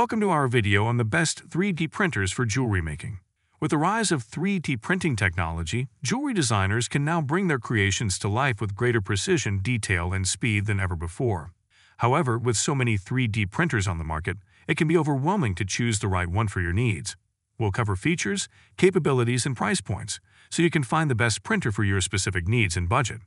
Welcome to our video on the best 3D printers for jewelry making. With the rise of 3D printing technology, jewelry designers can now bring their creations to life with greater precision, detail, and speed than ever before. However, with so many 3D printers on the market, it can be overwhelming to choose the right one for your needs. We'll cover features, capabilities, and price points, so you can find the best printer for your specific needs and budget.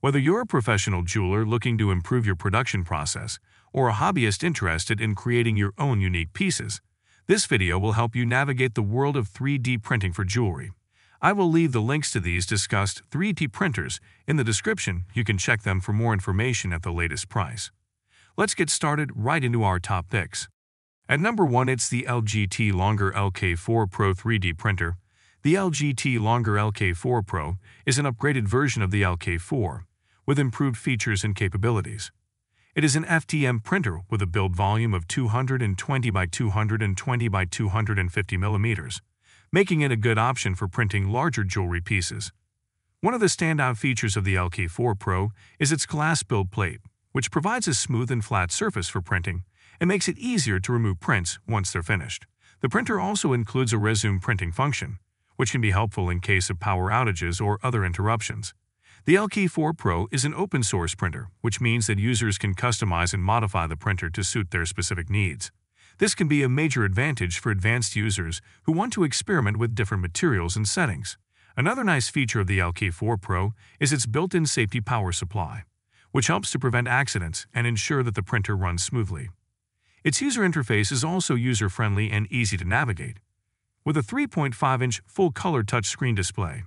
Whether you're a professional jeweler looking to improve your production process or a hobbyist interested in creating your own unique pieces, this video will help you navigate the world of 3D printing for jewelry. I will leave the links to these discussed 3D printers in the description. You can check them for more information at the latest price. Let's get started right into our top picks. At number 1 it's the LGT Longer LK4 Pro 3D printer. The LGT Longer LK4 Pro is an upgraded version of the LK4 with improved features and capabilities. It is an FDM printer with a build volume of 220 by 220 by 250 millimeters, making it a good option for printing larger jewelry pieces. One of the standout features of the LK4 Pro is its glass build plate, which provides a smooth and flat surface for printing and makes it easier to remove prints once they're finished. The printer also includes a resume printing function, which can be helpful in case of power outages or other interruptions. The LK4 Pro is an open source printer, which means that users can customize and modify the printer to suit their specific needs. This can be a major advantage for advanced users who want to experiment with different materials and settings. Another nice feature of the LK4 Pro is its built-in safety power supply, which helps to prevent accidents and ensure that the printer runs smoothly. Its user interface is also user-friendly and easy to navigate, with a 3.5-inch full-color touchscreen display.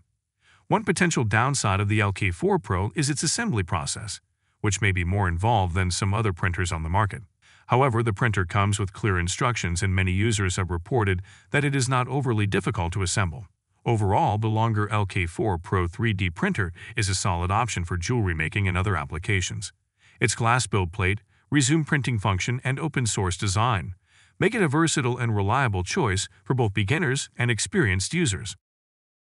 One potential downside of the LK4 Pro is its assembly process, which may be more involved than some other printers on the market. However, the printer comes with clear instructions and many users have reported that it is not overly difficult to assemble. Overall, the longer LK4 Pro 3D printer is a solid option for jewelry making and other applications. Its glass build plate, resume printing function, and open source design make it a versatile and reliable choice for both beginners and experienced users.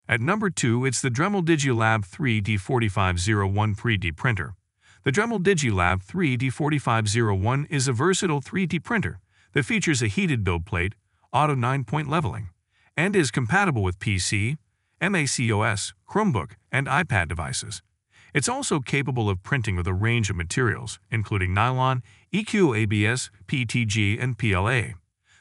At number 2, it's the Dremel Digilab 3 D4501 3D printer. The Dremel Digilab 3 D4501 is a versatile 3D printer that features a heated build plate, auto 9-point leveling, and is compatible with PC, macOS, Chromebook, and iPad devices. It's also capable of printing with a range of materials, including nylon, Eco-ABS, PETG, and PLA.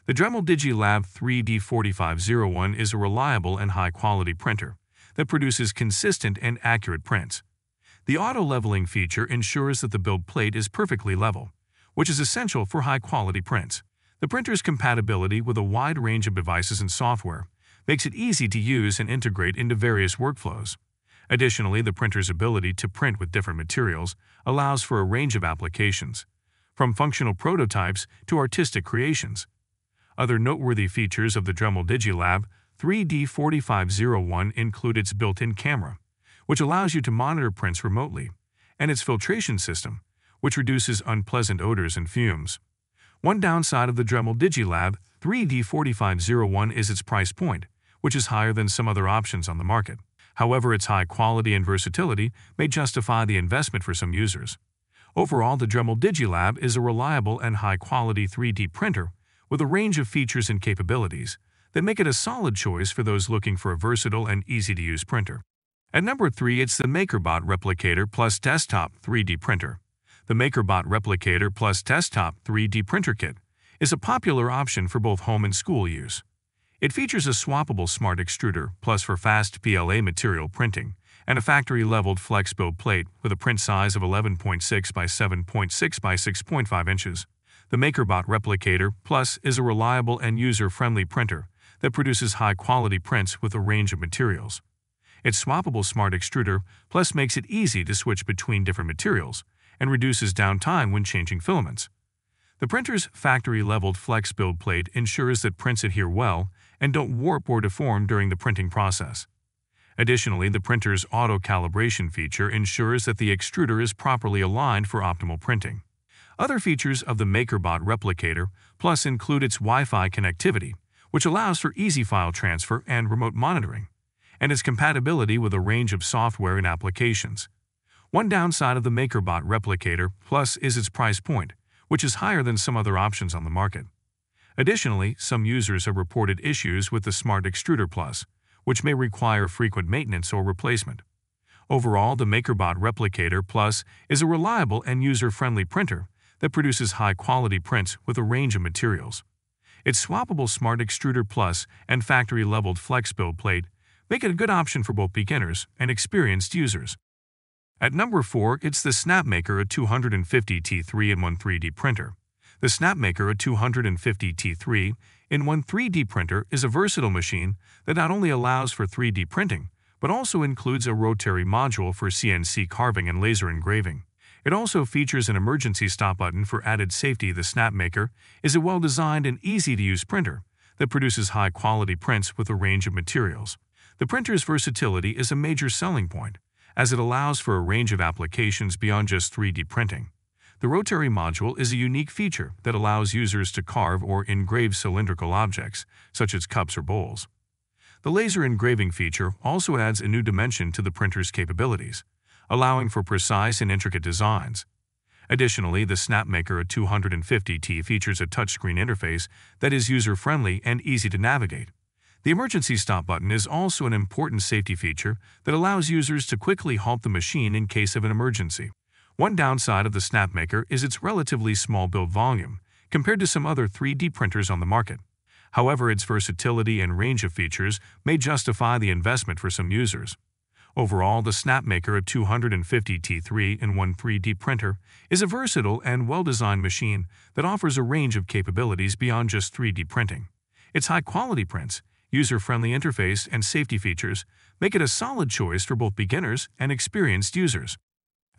The Dremel Digilab 3D4501 is a reliable and high-quality printer that produces consistent and accurate prints. The auto-leveling feature ensures that the build plate is perfectly level, which is essential for high-quality prints. The printer's compatibility with a wide range of devices and software makes it easy to use and integrate into various workflows. Additionally, the printer's ability to print with different materials allows for a range of applications, from functional prototypes to artistic creations. Other noteworthy features of the Dremel Digilab 3D4501 include its built-in camera, which allows you to monitor prints remotely, and its filtration system, which reduces unpleasant odors and fumes. One downside of the Dremel Digilab 3D4501 is its price point, which is higher than some other options on the market. However, its high quality and versatility may justify the investment for some users. Overall, the Dremel Digilab is a reliable and high-quality 3D printer with a range of features and capabilities that make it a solid choice for those looking for a versatile and easy-to-use printer. At number 3, it's the MakerBot Replicator Plus Desktop 3D Printer. The MakerBot Replicator Plus Desktop 3D Printer Kit is a popular option for both home and school use. It features a swappable smart extruder plus for fast PLA material printing and a factory-leveled flex build plate with a print size of 11.6 by 7.6 by 6.5 inches. The MakerBot Replicator Plus is a reliable and user-friendly printer that produces high-quality prints with a range of materials. Its swappable smart extruder Plus makes it easy to switch between different materials and reduces downtime when changing filaments. The printer's factory-leveled flex build plate ensures that prints adhere well and don't warp or deform during the printing process. Additionally, the printer's auto-calibration feature ensures that the extruder is properly aligned for optimal printing. Other features of the MakerBot Replicator Plus include its Wi-Fi connectivity, which allows for easy file transfer and remote monitoring, and its compatibility with a range of software and applications. One downside of the MakerBot Replicator Plus is its price point, which is higher than some other options on the market. Additionally, some users have reported issues with the Smart Extruder Plus, which may require frequent maintenance or replacement. Overall, the MakerBot Replicator Plus is a reliable and user-friendly printer that produces high-quality prints with a range of materials. Its swappable Smart Extruder Plus and factory-leveled flex build plate make it a good option for both beginners and experienced users. At number 4, it's the SnapMaker a 250 T3 in 1 3D printer. The SnapMaker a 250 T3 in 1 3D printer is a versatile machine that not only allows for 3D printing, but also includes a rotary module for CNC carving and laser engraving. It also features an emergency stop button for added safety. The SnapMaker is a well-designed and easy-to-use printer that produces high-quality prints with a range of materials. The printer's versatility is a major selling point, as it allows for a range of applications beyond just 3D printing. The rotary module is a unique feature that allows users to carve or engrave cylindrical objects, such as cups or bowls. The laser engraving feature also adds a new dimension to the printer's capabilities, allowing for precise and intricate designs. Additionally, the SnapMaker 250T features a touchscreen interface that is user-friendly and easy to navigate. The emergency stop button is also an important safety feature that allows users to quickly halt the machine in case of an emergency. One downside of the SnapMaker is its relatively small build volume compared to some other 3D printers on the market. However, its versatility and range of features may justify the investment for some users. Overall, the SnapMaker A 250 T3 in 1 3D printer is a versatile and well-designed machine that offers a range of capabilities beyond just 3D printing. Its high-quality prints user-friendly interface, and safety features make it a solid choice for both beginners and experienced users.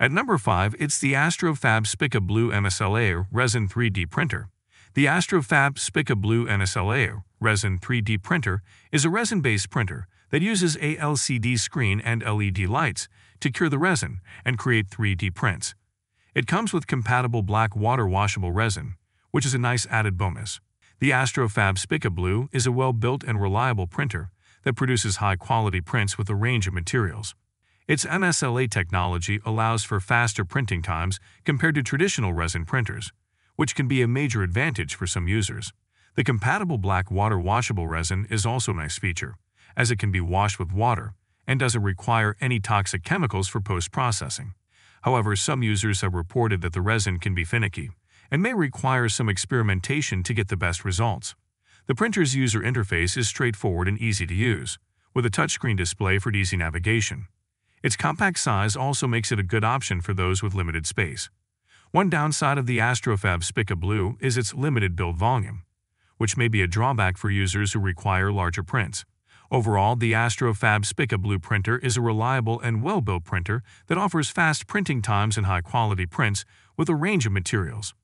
At number 5, it's the AstroFab Spica Blue MSLA Resin 3D Printer. The AstroFab Spica Blue MSLA Resin 3D Printer is a resin-based printer that uses a LCD screen and LED lights to cure the resin and create 3D prints. It comes with compatible black water washable resin, which is a nice added bonus. The AstroFab Spica Blue is a well-built and reliable printer that produces high-quality prints with a range of materials. Its MSLA technology allows for faster printing times compared to traditional resin printers, which can be a major advantage for some users. The compatible black water washable resin is also a nice feature, as it can be washed with water and doesn't require any toxic chemicals for post-processing. However, some users have reported that the resin can be finicky, and may require some experimentation to get the best results. The printer's user interface is straightforward and easy to use, with a touchscreen display for easy navigation. Its compact size also makes it a good option for those with limited space. One downside of the AstroFab Spica Blue is its limited build volume, which may be a drawback for users who require larger prints. Overall, the AstroFab Spica Blue printer is a reliable and well-built printer that offers fast printing times and high-quality prints with a range of materials.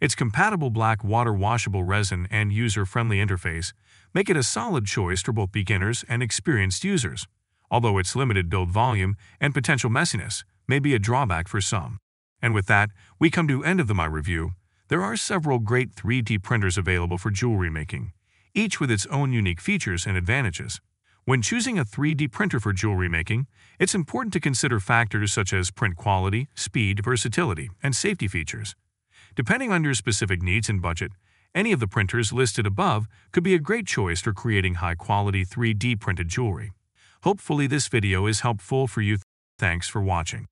Its compatible black water washable resin and user-friendly interface make it a solid choice for both beginners and experienced users, although its limited build volume and potential messiness may be a drawback for some. And with that, we come to end of the My Review. There are several great 3D printers available for jewelry making, each with its own unique features and advantages. When choosing a 3D printer for jewelry making, it's important to consider factors such as print quality, speed, versatility, and safety features. Depending on your specific needs and budget, any of the printers listed above could be a great choice for creating high-quality 3D printed jewelry. Hopefully this video is helpful for you. Thanks for watching.